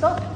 nosotros.